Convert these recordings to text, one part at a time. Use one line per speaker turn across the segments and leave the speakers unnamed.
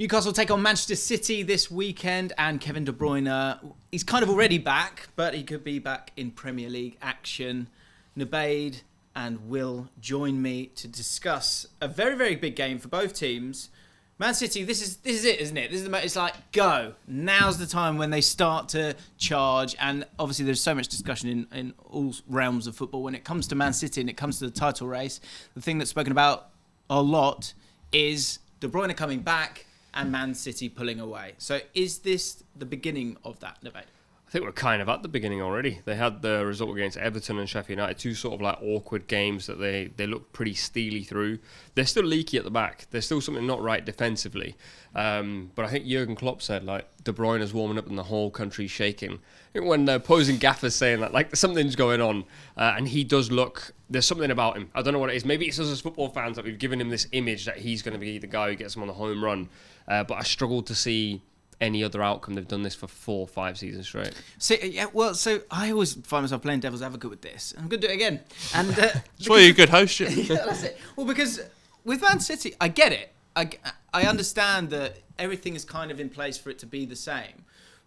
Newcastle take on Manchester City this weekend, and Kevin De Bruyne, he's kind of already back, but he could be back in Premier League action. Nubaid and Will join me to discuss a very, very big game for both teams. Man City, this is this is it, isn't it? This is the it's like go. Now's the time when they start to charge, and obviously there's so much discussion in in all realms of football when it comes to Man City and it comes to the title race. The thing that's spoken about a lot is De Bruyne coming back and Man City pulling away. So is this the beginning of that debate?
I think we're kind of at the beginning already. They had the result against Everton and Sheffield United, two sort of like awkward games that they, they look pretty steely through. They're still leaky at the back. There's still something not right defensively. Um, but I think Jurgen Klopp said like De Bruyne is warming up and the whole country's shaking. when the opposing gaffer's saying that like something's going on, uh, and he does look. There's something about him. I don't know what it is. Maybe it's us as football fans that we've given him this image that he's going to be the guy who gets him on the home run. Uh, but I struggled to see any other outcome. They've done this for four, five seasons straight.
So yeah, well, so I always find myself playing devil's advocate with this. I'm going to do it again. And uh,
that's why you're a good host.
yeah, that's it. Well, because with Man City, I get it. I, I understand that everything is kind of in place for it to be the same,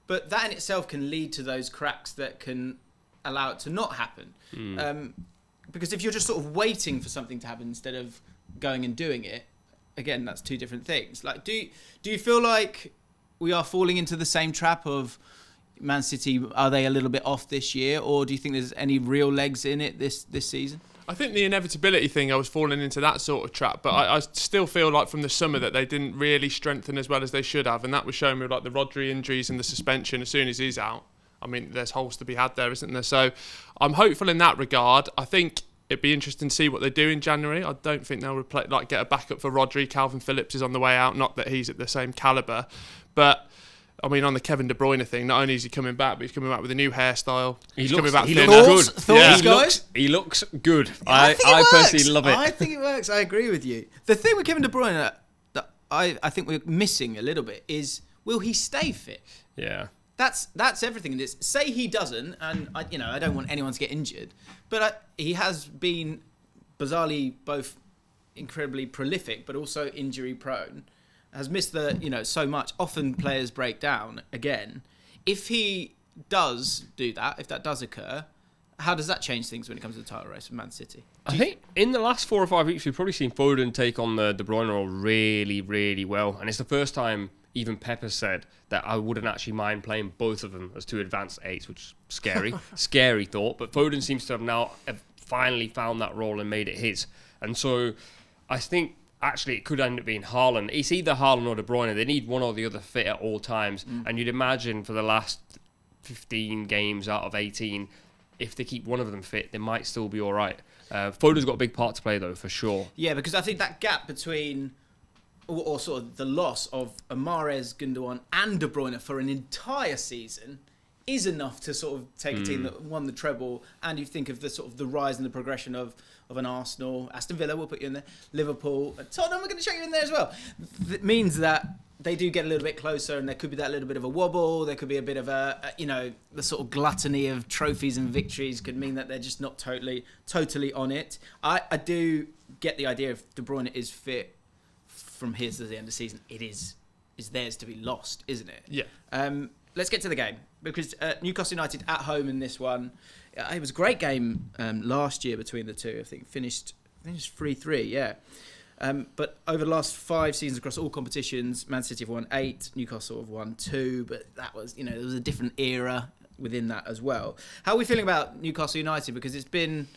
but that in itself can lead to those cracks that can allow it to not happen. Mm. Um, because if you're just sort of waiting for something to happen instead of going and doing it, again, that's two different things. Like, do do you feel like we are falling into the same trap of Man City? Are they a little bit off this year, or do you think there's any real legs in it this this season?
I think the inevitability thing, I was falling into that sort of trap, but I, I, still feel like from the summer that they didn't really strengthen as well as they should have, and that was shown with like the Rodri injuries and the suspension. As soon as he's out, I mean, there's holes to be had there, isn't there? So I'm hopeful in that regard. I think it'd be interesting to see what they do in January. I don't think they'll replace, like get a backup for Rodri. Calvin Phillips is on the way out. Not that he's at the same caliber, but. I mean, on the Kevin De Bruyne thing, not only is he coming back, but he's coming back with a new hairstyle.
He
he's
looks,
coming back
he
looks
good.
Thoughts, yeah.
he, looks, he looks good. I,
I,
I personally love it.
I think it works. I agree with you. The thing with Kevin De Bruyne that I, I think we're missing a little bit is will he stay fit?
Yeah.
That's that's everything. This say he doesn't, and I, you know I don't want anyone to get injured, but I, he has been bizarrely both incredibly prolific but also injury prone. Has missed the you know so much. Often players break down again. If he does do that, if that does occur, how does that change things when it comes to the title race for Man City?
Do I think in the last four or five weeks we've probably seen Foden take on the De Bruyne role really, really well, and it's the first time even Pepper said that I wouldn't actually mind playing both of them as two advanced eights, which is scary, scary thought. But Foden seems to have now finally found that role and made it his. And so I think actually it could end up being Haaland. It's either Haaland or De Bruyne. They need one or the other fit at all times. Mm. And you'd imagine for the last 15 games out of 18, if they keep one of them fit, they might still be all right. Uh, Foden's got a big part to play though, for sure.
Yeah, because I think that gap between or, or sort of the loss of Mahrez, Gundogan, and De Bruyne for an entire season is enough to sort of take a team hmm. that won the treble, and you think of the sort of the rise and the progression of of an Arsenal, Aston Villa, we'll put you in there, Liverpool, Tottenham, we're going to chuck you in there as well. That means that they do get a little bit closer, and there could be that little bit of a wobble. There could be a bit of a, a you know, the sort of gluttony of trophies and victories could mean that they're just not totally totally on it. I I do get the idea if De Bruyne is fit from here to the end of the season, it is is theirs to be lost, isn't it?
Yeah.
Um, let's get to the game because uh, Newcastle United at home in this one. Uh, it was a great game um, last year between the two. I think finished finished three three. Yeah. Um, but over the last five seasons across all competitions, Man City have won eight, Newcastle have won two. But that was, you know, there was a different era within that as well. How are we feeling about Newcastle United? Because it's been,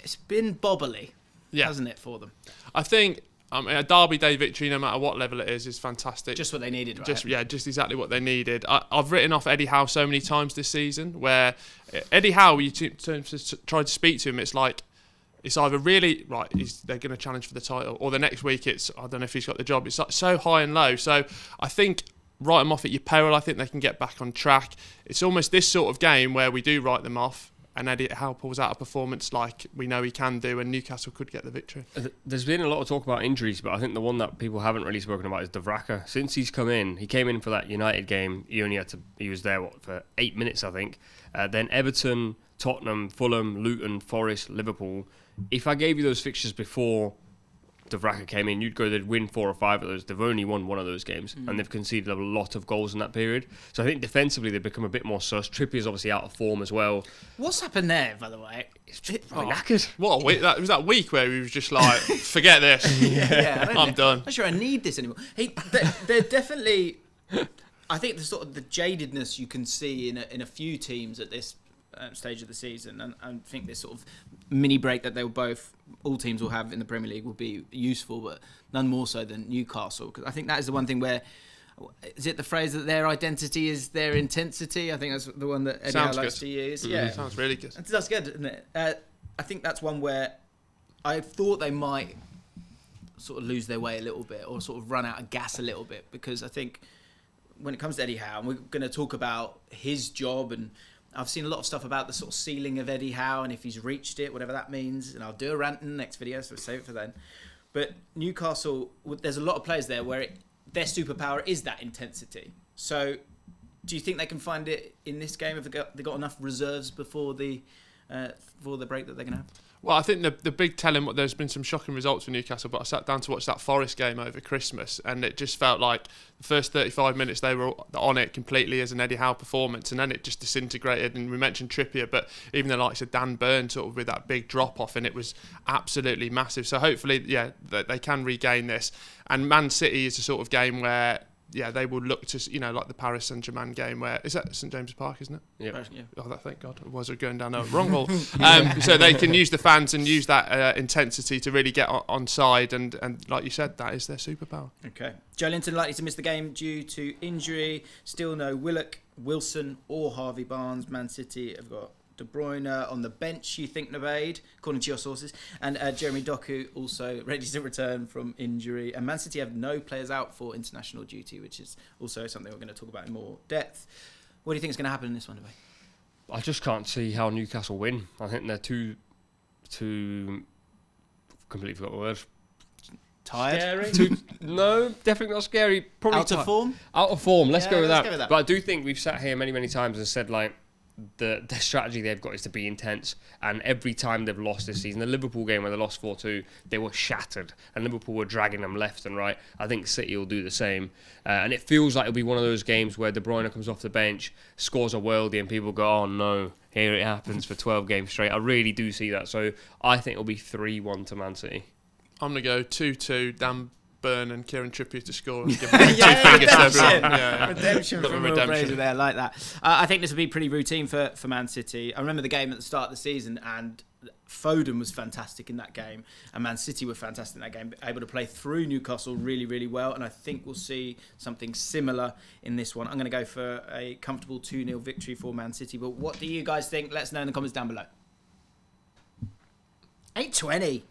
it's been bobbly, yeah. hasn't it, for them?
I think um, a Derby Day victory, no matter what level it is, is fantastic.
Just what they needed, right?
Just yeah, just exactly what they needed. I, have written off Eddie Howe so many times this season. Where uh, Eddie Howe, you t- t- t- try to speak to him, it's like it's either really right, he's they're going to challenge for the title, or the next week it's I don't know if he's got the job. It's like so high and low. So I think write them off at your peril. I think they can get back on track. It's almost this sort of game where we do write them off and Eddie Howe pulls out a performance like we know he can do, and Newcastle could get the victory.
There's been a lot of talk about injuries, but I think the one that people haven't really spoken about is Dubravka. Since he's come in, he came in for that United game. He only had to. He was there what for eight minutes, I think. Uh, then Everton, Tottenham, Fulham, Luton, Forest, Liverpool. If I gave you those fixtures before Dubravka came in, you'd go they'd win four or five of those. They've only won one of those games,
Mm.
and they've conceded a lot of goals in that period. So I think defensively they've become a bit more sus. Trippier's obviously out of form as well.
What's happened there, by the way?
Quite knackered.
What a week! That was that week where he was just like, "Forget this,
yeah, yeah,
I'm
think-
done."
I'm not sure I need this anymore. Hey, they're, they're definitely. I think the sort of the jadedness you can see in a, in a few teams at this um, stage of the season, and I think this sort of mini break that they were both all teams will have in the Premier League will be useful, but none more so than Newcastle because I think that is the one thing where. Is it the phrase that their identity is their intensity? I think that's the one that Eddie Howe
Sounds
likes to use.
Mhm.
Yeah,
Sounds really good.
that's good, isn't it? Uh, I think that's one where I thought they might sort of lose their way a little bit or sort of run out of gas a little bit because I think when it comes to Eddie Howe, and we're going to talk about his job and I've seen a lot of stuff about the sort of ceiling of Eddie Howe and if he's reached it, whatever that means. And I'll do a rant in the next video, so save it for then. But Newcastle, there's a lot of players there where it, their superpower is that intensity. So, do you think they can find it in this game? Have they got, they got enough reserves before the uh, before the break that they're going to have?
Well, I think the the big telling. There's been some shocking results for Newcastle, but I sat down to watch that Forest game over Christmas, and it just felt like the first 35 minutes they were on it completely as an Eddie Howe performance, and then it just disintegrated. And we mentioned Trippier, but even the likes of Dan Burn, sort of with that big drop off, and it was absolutely massive. So hopefully, yeah, they, they can regain this. And Man City is a sort of game where. Yeah, they will look to you know like the Paris Saint Germain game where is that St James's Park, isn't it?
Yeah.
Yeah.
Oh, that, thank God. Was it going down a wrong hole? Um, so they can use the fans and use that uh, intensity to really get on, on side. And, and like you said, that is their superpower.
Okay. Joelinton likely to miss the game due to injury. Still no Willock, Wilson, or Harvey Barnes. Man City have got De Bruyne on the bench, you think, Nubaid, according to your sources. And uh, Jeremy Doku also ready to return from injury. And Man City have no players out for international duty, which is also something we're going to talk about in more depth. What do you think is going to happen in this one, Nubaid?
I just can't see how Newcastle win. I think they're too, too. Completely forgot the word.
Tired?
Too, no, definitely not scary. Probably
Out of form?
Out of form. Let's
Yeah,
go with
let's go with that.
But I do think we've sat here many, many times and said like the the strategy they've got is to be intense. And every time they've lost this season, the Liverpool game where they lost four two, they were shattered, and Liverpool were dragging them left and right. I think City will do the same. Uh, and it feels like it'll be one of those games where De Bruyne comes off the bench, scores a worldie, and people go, "Oh no." Here it happens for 12 games straight. I really do see that. So I think it'll be 3 1 to Man City.
I'm going to go 2 2, Dan Burn and Kieran Trippier to score and give them two
Yeah,
fingers to
redemption.
everyone. Yeah, yeah.
redemption from Will
redemption.
Fraser there, like that. Uh, I think this will be pretty routine for, for Man City. I remember the game at the start of the season, and Foden was fantastic in that game, and Man City were fantastic in that game, able to play through Newcastle really, really well. And I think we'll see something similar in this one. I'm going to go for a comfortable 2 0 victory for Man City. But what do you guys think? Let us know in the comments down below. 820.